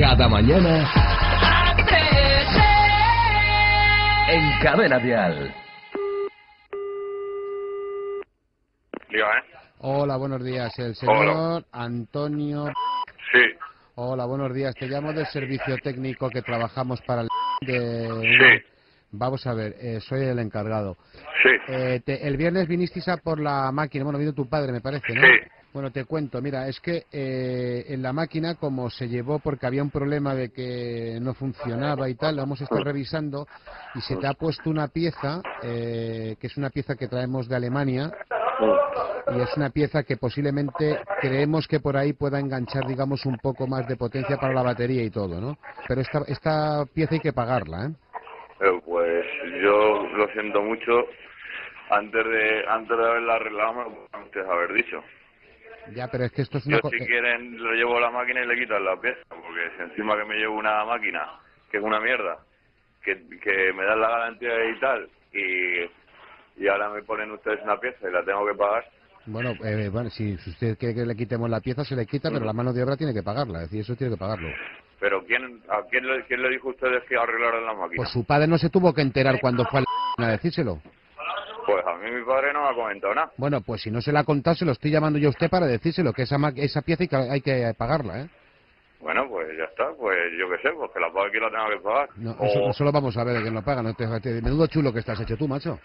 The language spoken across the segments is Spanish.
Cada mañana en Cadena Dial. Dígame. Hola, buenos días. El señor Antonio. Sí, Hola, buenos días. Te llamo del servicio técnico que trabajamos para el. De... sí, Vamos a ver, eh, soy el encargado. sí. Eh, te- el viernes vinisteis a por la máquina. Bueno, vino tu padre, me parece, ¿no? Sí. Bueno, te cuento. Mira, es que eh, en la máquina, como se llevó porque había un problema de que no funcionaba y tal, lo hemos estado revisando y se te ha puesto una pieza, eh, que es una pieza que traemos de Alemania, y es una pieza que posiblemente creemos que por ahí pueda enganchar, digamos, un poco más de potencia para la batería y todo, ¿no? Pero esta, esta pieza hay que pagarla, ¿eh? Eh, pues yo lo siento mucho. Antes de antes de haberla arreglado, podrían ustedes haber dicho. Ya, pero es que esto es una Yo si eh, quieren le llevo la máquina y le quitan la pieza, porque si encima que me llevo una máquina, que es una mierda, que, que me dan la garantía y tal, y, y ahora me ponen ustedes una pieza y la tengo que pagar, Bueno, eh, bueno, si, usted quiere que le quitemos la pieza, se le quita, pero la mano de obra tiene que pagarla, es decir, eso tiene que pagarlo. pero ¿quién, ¿a quién le, quién le dijo a ustedes que arreglaran la máquina? Pues su padre no se tuvo que enterar cuando fue a decírselo. Pues a mí mi padre no me ha comentado nada. Bueno, pues si no se la ha contado, se lo estoy llamando yo a usted para decírselo, que esa, ma- esa pieza hay que, hay que pagarla, ¿eh? Bueno, pues ya está, pues yo qué sé, pues que la pague quien la tenga que pagar. No, O- eso, eso lo vamos a ver de quién lo paga, no te, te- menudo chulo que estás hecho tú, macho.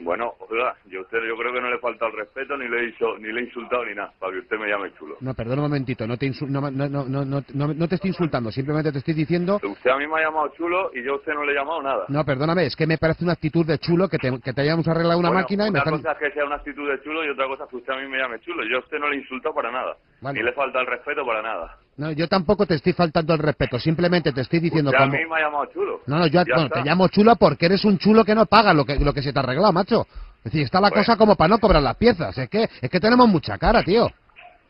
Bueno, oiga, yo usted yo creo que no le falta el respeto, ni le he dicho, ni le he insultado ni nada, para que usted me llame chulo. No, perdona un momentito, no te, no, no, no, no, no, te estoy insultando, simplemente te estoy diciendo... Usted a mí me ha llamado chulo y yo a usted no le he llamado nada. No, perdóname, es que me parece una actitud de chulo que te, que te hayamos arreglado una Bueno, máquina y me una cosa es que sea una actitud de chulo y otra cosa es que usted a mí me llame chulo. Yo a usted no le he insultado para nada. Vale. Ni le falta el respeto para nada. No, yo tampoco te estoy faltando el respeto, simplemente te estoy diciendo Usted a como... mí me ha llamado chulo. No, no, yo bueno, te llamo chulo porque eres un chulo que no paga lo que, lo que se te ha arreglado, macho. Es decir, está la Bueno. cosa como para no cobrar las piezas. Es que, es que tenemos mucha cara, tío.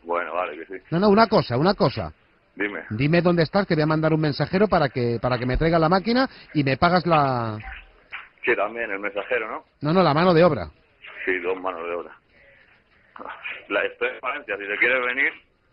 Bueno, vale, que sí. No, no, una cosa, una cosa. Dime. Dime dónde estás, que voy a mandar un mensajero para que, para que me traiga la máquina y me pagas la... Sí, también, el mensajero, ¿no? No, no, la mano de obra. Sí, dos manos de obra. La, estoy en Valencia, si te quieres venir,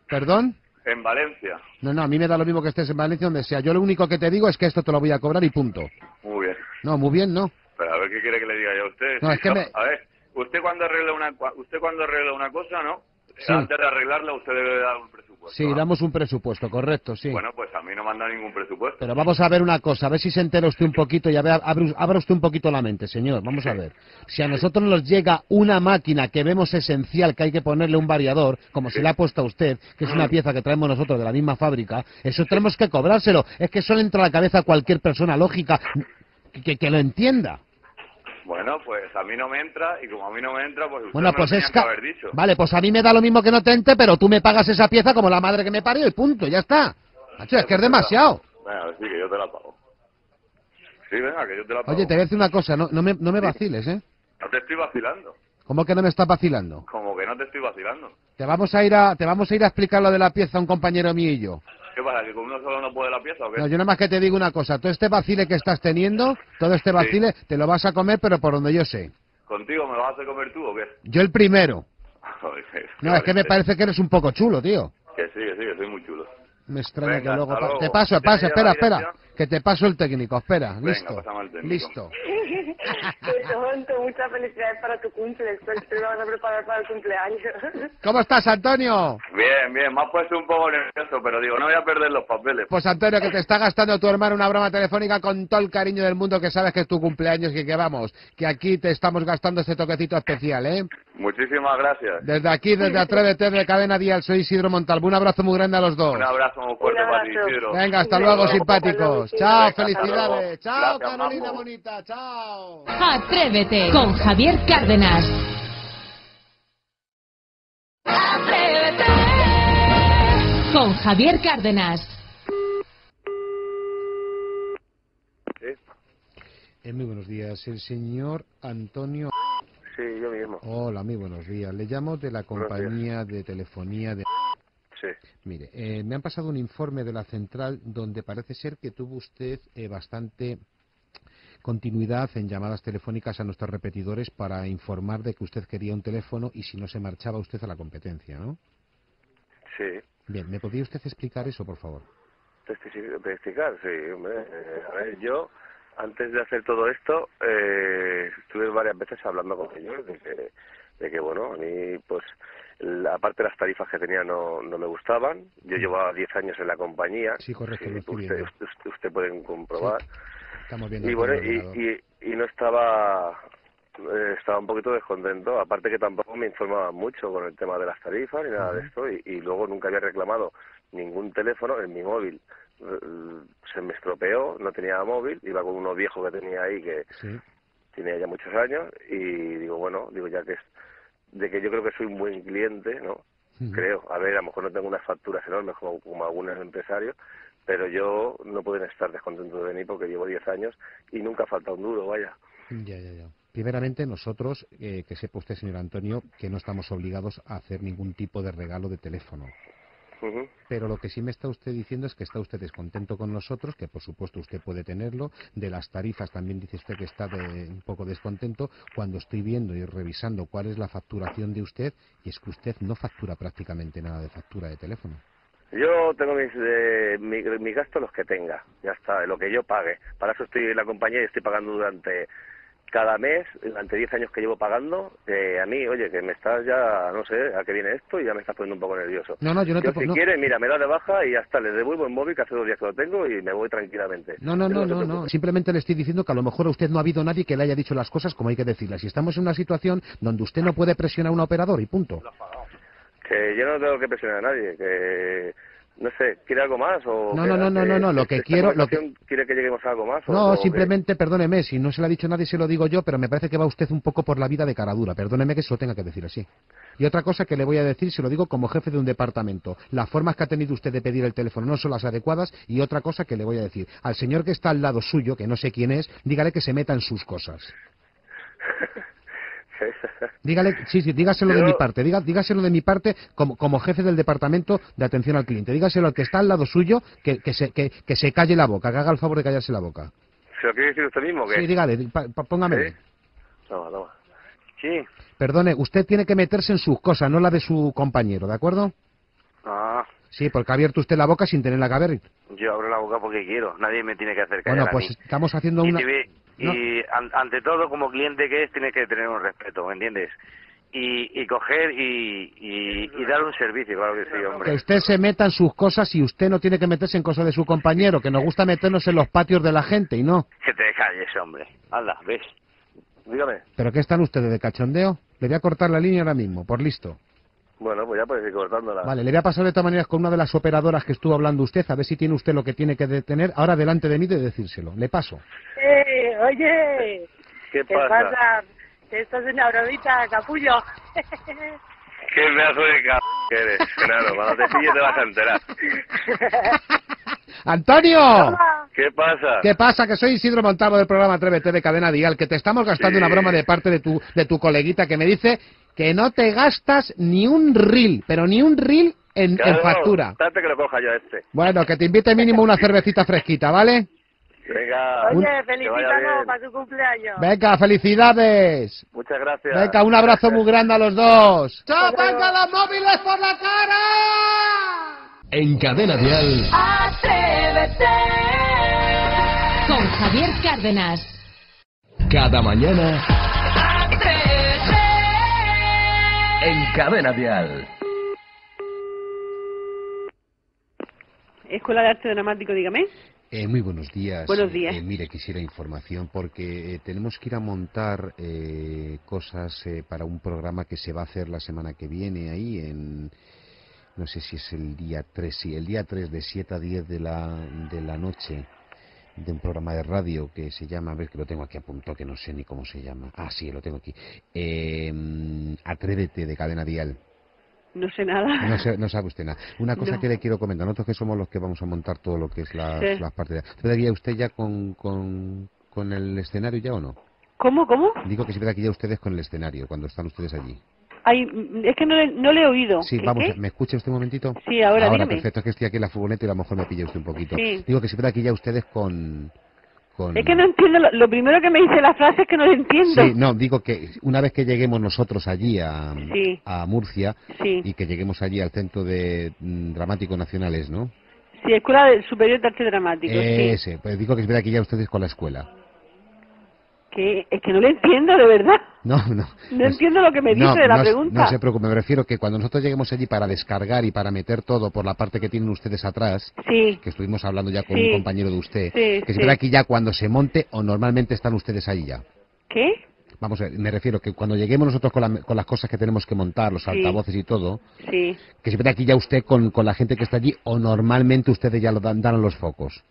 ¿Perdón? En Valencia. No, no, a mí me da lo mismo que estés en Valencia, donde sea. Yo lo único que te digo es que esto te lo voy a cobrar y punto. Muy bien. No, muy bien, ¿no? Pero a ver qué quiere que le diga yo a usted. No, es que me- A ver, usted cuando arregla una usted cuando arregla una cosa, ¿no? Sí. Antes de arreglarla usted debe dar un presupuesto. Sí, ¿no? damos un presupuesto, correcto, sí. Bueno, pues a mí no me han dado ningún presupuesto. Pero vamos a ver una cosa, a ver si se entera usted un poquito y a ver, abre, abra usted un poquito la mente, señor. Vamos a ver. Si a nosotros nos llega una máquina que vemos esencial, que hay que ponerle un variador, como se le ha puesto a usted, que es una pieza que traemos nosotros de la misma fábrica, eso tenemos que cobrárselo. Es que eso le entra a la cabeza a cualquier persona lógica que, que- que lo entienda. Bueno, pues a mí no me entra y como a mí no me entra, pues usted Bueno, pues es que haber dicho. Vale, pues a mí me da lo mismo que no te entre, pero tú me pagas esa pieza como la madre que me parió y punto, ya está. Macho, es que es demasiado. Venga, sí, que yo te la pago. Sí, venga, que yo te la pago. Oye, te voy a decir una cosa, no, no, me, no me vaciles, ¿eh? No te estoy vacilando. ¿Cómo que no me estás vacilando? Como que no te estoy vacilando. Te vamos a ir a, te vamos a ir a explicar lo de la pieza a un compañero mío y yo. ¿Qué pasa, que con uno solo no puede la pieza o qué? No, yo nada más que te digo una cosa, todo este vacile que estás teniendo, todo este vacile, te lo vas a comer, pero por donde yo sé. ¿Contigo me lo vas a comer tú o qué? Yo el primero. No, es que me parece que eres un poco chulo, tío. Que sí, que sí, que soy muy chulo. Me extraña Venga, que luego... Te paso, ¿Tienes pasa, ya espera, espera. Que te paso el técnico, espera. Venga, Listo. pásame el técnico. Listo. Qué tonto, muchas felicidades para tu cumple. Después te lo vas a preparar para el cumpleaños. ¿Cómo estás, Antonio? Bien, bien, me has puesto un poco nervioso, pero digo, no voy a perder los papeles. Pues Antonio, que te está gastando tu hermano una broma telefónica con todo el cariño del mundo que sabes que es tu cumpleaños y que vamos, que aquí te estamos gastando este toquecito especial, ¿eh? Muchísimas gracias. Desde aquí, desde Atrévete de Cadena Dial, soy Isidro Montalvo. Un abrazo muy grande a los dos. Un abrazo muy fuerte para ti. Isidro. Venga, hasta luego, hasta simpáticos. Chao, felicidades. Chao, Gracias, Carolina bonita. Chao. Atrévete con Javier Cárdenas. Con Javier Cárdenas. Sí, Eh, muy buenos días. El señor Antonio. sí, yo mismo. Hola, muy buenos días. Le llamo de la compañía de telefonía de. Sí. Mire, eh, me han pasado un informe de la central donde parece ser que tuvo usted eh, bastante continuidad en llamadas telefónicas a nuestros repetidores para informar de que usted quería un teléfono y si no se marchaba usted a la competencia, ¿no? Sí. Bien, ¿me podría usted explicar eso, por favor? testificar, sí, hombre. Eh, a ver, yo, antes de hacer todo esto, eh, estuve varias veces hablando con ellos de que, de que bueno, a mí, pues, la, aparte las tarifas que tenía no, no me gustaban. Yo llevaba 10 años en la compañía. Sí, correcto, estoy usted, usted, usted pueden comprobar. Estamos viendo Y bueno, y, y, y no estaba eh, estaba un poquito descontento, aparte que tampoco me informaba mucho con el tema de las tarifas ni nada de esto, y, y luego nunca había reclamado ningún teléfono en mi móvil. Se me estropeó, no tenía móvil, iba con uno viejo que tenía ahí que Sí. Tenía ya muchos años, y digo, bueno, digo ya que es de que yo creo que soy un buen cliente, ¿no? Creo, a ver, a lo mejor no tengo unas facturas enormes como, como algunos empresarios, pero yo no pueden estar descontentos de mí porque llevo 10 años y nunca ha faltado un duro, vaya. Ya, ya, ya. Primeramente, nosotros, eh, que sepa usted, señor Antonio, que no estamos obligados a hacer ningún tipo de regalo de teléfono. Pero lo que sí me está usted diciendo es que está usted descontento con nosotros, que por supuesto usted puede tenerlo. De las tarifas también dice usted que está de- un poco descontento. Cuando estoy viendo y revisando cuál es la facturación de usted, y es que usted no factura prácticamente nada de factura de teléfono. Yo tengo mis, eh, mi, mi gasto los que tenga, ya está, lo que yo pague. Para eso estoy en la compañía y estoy pagando durante cada mes, durante 10 años que llevo pagando, eh, a mí, oye, que me estás ya, no sé, a qué viene esto y ya me estás poniendo un poco nervioso. No, no, yo no te si no. quiere, mira, me da de baja y ya está, le devuelvo el móvil que hace dos días que lo tengo y me voy tranquilamente. No, no, no, no, no. Simplemente le estoy diciendo que a lo mejor a usted no ha habido nadie que le haya dicho las cosas como hay que decirlas. Y estamos en una situación donde usted no puede presionar a un operador y punto. Que yo no tengo que presionar a nadie, que... No sé, ¿quiere algo más o...? No, no, no, no, no, no, lo que quiero- lo que- ¿Quiere que lleguemos a algo más? No, o simplemente, perdóneme, si no se lo ha dicho nadie, se lo digo yo, pero me parece que va usted un poco por la vida de cara dura. Perdóneme que se lo tenga que decir así. Y otra cosa que le voy a decir, se lo digo como jefe de un departamento. Las formas que ha tenido usted de pedir el teléfono no son las adecuadas. Y otra cosa que le voy a decir, al señor que está al lado suyo, que no sé quién es, dígale que se meta en sus cosas. Dígale, sí, sí, dígaselo de mi parte, diga, dígaselo de mi parte como, como jefe del departamento de atención al cliente. Dígaselo al que está al lado suyo que, que, se, que, que se calle la boca, que haga el favor de callarse la boca. ¿Se lo quiere decir usted mismo qué? Sí, dígale, póngame. ¿Sí? Toma, toma. Sí. Perdone, usted tiene que meterse en sus cosas, no la de su compañero, ¿de acuerdo? Ah, Sí, porque ha abierto usted la boca sin tenerla que haber. yo abro la boca porque quiero. Nadie me tiene que hacer callar Bueno, a pues mí. estamos haciendo y una... ve- No. y an- ante todo, como cliente que es, tiene que tener un respeto, ¿me entiendes? Y, y coger y, y, y dar un servicio, claro que sí, Que hombre. usted se meta en sus cosas y usted no tiene que meterse en cosas de su compañero, que nos gusta meternos en los patios de la gente y no. Que te calles, hombre. Anda, ¿ves? Dígame. ¿Pero qué están ustedes de cachondeo? Le voy a cortar la línea ahora mismo, por listo. Bueno, pues ya puedes ir cortándola. Vale, le voy a pasar de todas maneras con una de las operadoras que estuvo hablando usted, a ver si tiene usted lo que tiene que detener ahora delante de mí de decírselo. Le paso. Eh, oye, ¿Qué ¿qué pasa? pasa? Esto es una bromita, capullo. ¿Qué pedazo de c... que eres, Genaro? Cuando te pille te vas a enterar. ¡Antonio! ¿Qué pasa? ¿Qué pasa? Que soy Isidro Montalvo del programa Atrévete de Cadena Dial, que te estamos gastando Sí. una broma de parte de tu, de tu coleguita que me dice que no te gastas ni un ril, pero ni un ril en, factura. Date que lo coja yo este. Bueno, que te invite mínimo una cervecita fresquita, ¿vale? Venga. Oye, bien. para su cumpleaños. Venga, felicidades. Muchas gracias. Venga, un abrazo muy grande a los dos. ¡Chao, los móviles por la cara! En Cadena Dial. Atrévete. Con Javier Cárdenas. Cada mañana Atrévete. en Cadena Dial. Escuela de Arte Dramático, dígame. Eh, muy buenos días. Buenos días. Eh, mire, quisiera información porque eh, tenemos que ir a montar eh, cosas eh, para un programa que se va a hacer la semana que viene ahí en... No sé si es el día 3, sí, el día 3 de 7 a 10 de la, de la noche de un programa de radio que se llama, a ver que lo tengo aquí apuntado, que no sé ni cómo se llama. Ah, sí, lo tengo aquí. Eh, Atrévete de Cadena Dial. No sé nada. No, sé- no sabe usted nada. Una cosa No. que le quiero comentar, nosotros que somos los que vamos a montar todo lo que es las, Sí. las partes. de- ¿Se ve usted ya con, con, con el escenario ya o no? ¿Cómo, cómo? Digo que se ve aquí ya ustedes con el escenario, cuando están ustedes allí. Ay, es que no le, no le he oído. Sí, ¿El vamos, qué? ¿me escucha usted un momentito? Sí, ahora, dígame. perfecto, es que estoy aquí en la furgoneta y a lo mejor me pilla usted un poquito. Sí. Digo que se ve aquí ya ustedes con... con... Es que no entiendo, lo, lo primero que me dice la frase es que no lo entiendo. Sí, no, digo que una vez que lleguemos nosotros allí a, Sí. a Murcia Sí, y que lleguemos allí al Centro de mm, Dramático Nacionales, ¿no? Sí, Escuela Superior de Arte Dramático, sí. Pues digo que es verdad que ya ustedes con la escuela. Que, es que no le entiendo, de verdad. No, no. No entiendo lo que me no, dice de la no pregunta. No se preocupe, me refiero que cuando nosotros lleguemos allí para descargar y para meter todo por la parte que tienen ustedes atrás, Sí, que estuvimos hablando ya con Sí. un compañero de usted, Sí, que verdad que ya cuando se monte o normalmente están ustedes allí ya. ¿qué? Vamos a ver, me refiero que cuando lleguemos nosotros con, la- con las cosas que tenemos que montar, los altavoces y todo, Sí. que se ve aquí ya usted con, con la gente que está allí o normalmente ustedes ya lo dan, dan los focos.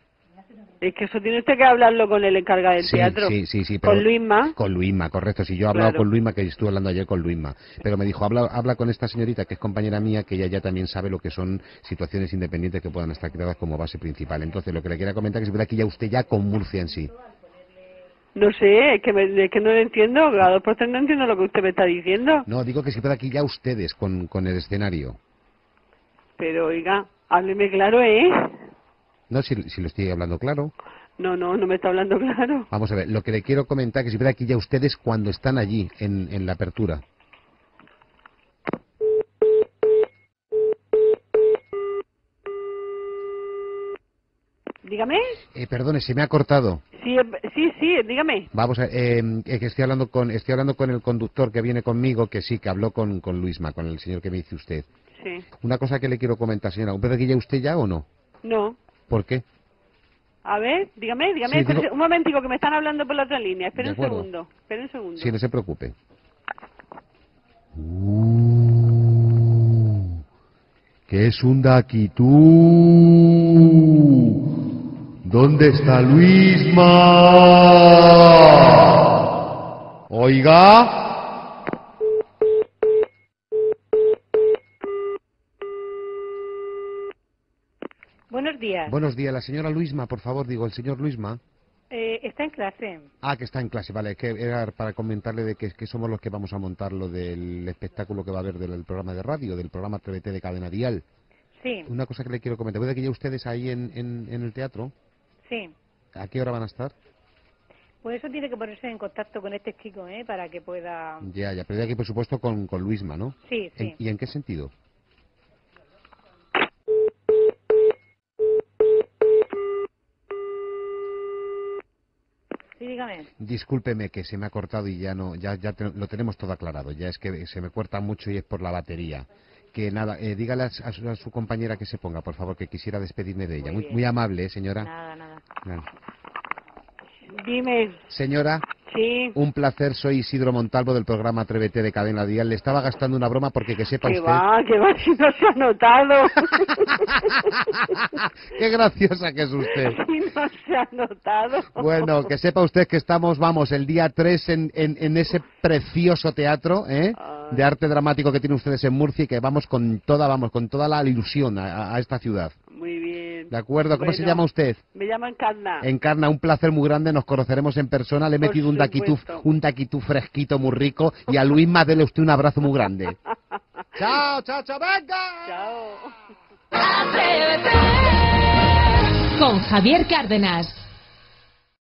Es que eso tiene usted que hablarlo con el encargado del Sí, teatro. sí, sí, sí, pero- Con Luisma. Con Luisma, correcto. Si yo he hablado Claro. con Luisma, que estuve hablando ayer con Luisma, pero me dijo, habla, habla con esta señorita que es compañera mía, que ella ya también sabe lo que son situaciones independientes que puedan estar creadas como base principal. Entonces, lo que le quería comentar es verdad que ya usted ya con Murcia en sí. No sé, es que, me- es que no lo entiendo. Cada dos por tres no entiendo lo que usted me está diciendo. No, digo que es verdad que ya ustedes con, con el escenario. Pero, oiga, hábleme claro, ¿eh? No, si, si lo estoy hablando claro. No, no, no me está hablando claro. Vamos a ver, lo que le quiero comentar que verdad que ya ustedes cuando están allí en, en la apertura. Dígame. Eh, perdone, se me ha cortado. Sí, eh, sí, sí, dígame. Vamos a eh, que estoy hablando con estoy hablando con el conductor que viene conmigo, que sí, que habló con, con Luisma, con el señor que me dice usted. Sí. Una cosa que le quiero comentar, señora, ¿un ya usted ya o no? No. ¿Por qué? A ver, dígame, dígame. Sí, digo- Un momentico, que me están hablando por la otra línea. Espera un segundo. Espera un segundo. Sí, no se preocupe. ¿Qué es un daquitú? ¿Dónde está Luisma? Oiga. Buenos días. Buenos días, la señora Luisma, por favor, digo, el señor Luisma. Eh, está en clase. Ah, que está en clase, vale, que era para comentarle de que, que somos los que vamos a montar lo del espectáculo que va a haber del, del programa de radio, del programa TVT de Cadena Dial. Sí, Una cosa que le quiero comentar, ¿puede que ya ustedes ahí en, en, en el teatro? sí. ¿A qué hora van a estar? Pues eso tiene que ponerse en contacto con este chico, ¿eh? Para que pueda... Ya, ya, pero ya que por supuesto con, con Luisma, ¿no? Sí, ¿En- sí. ¿Y en qué sentido? Sí, dígame. Discúlpeme que se me ha cortado y ya no, ya, ya te- lo tenemos todo aclarado. Ya es que se me corta mucho y es por la batería. Que nada, eh, dígale a, su- a su- a su compañera que se ponga, por favor, que quisiera despedirme de ella. Muy Muy, bien. muy amable, ¿eh, señora. Nada, nada. Nada. Dime. Señora, Sí. un placer. Soy Isidro Montalvo del programa Atrévete de Cadena Dial. Le estaba gastando una broma porque que sepa Que usted. va, que va, si no se ha notado. Qué graciosa que es usted. Si no se ha notado. Bueno, que sepa usted que estamos, vamos, el día 3 en, en, en ese precioso teatro ¿eh? De arte dramático que tienen ustedes en Murcia y que vamos con toda, vamos, con toda la ilusión a, a esta ciudad. ¿De acuerdo? ¿Cómo se llama usted? Me llamo Encarna. Encarna, un placer muy grande, nos conoceremos en persona. Le he Por metido un daquitú, supuesto. un daquitú fresquito muy rico y a Luis más dele usted un abrazo muy grande. ¡Chao, chao, chao, venga! Chao. Con Javier Cárdenas.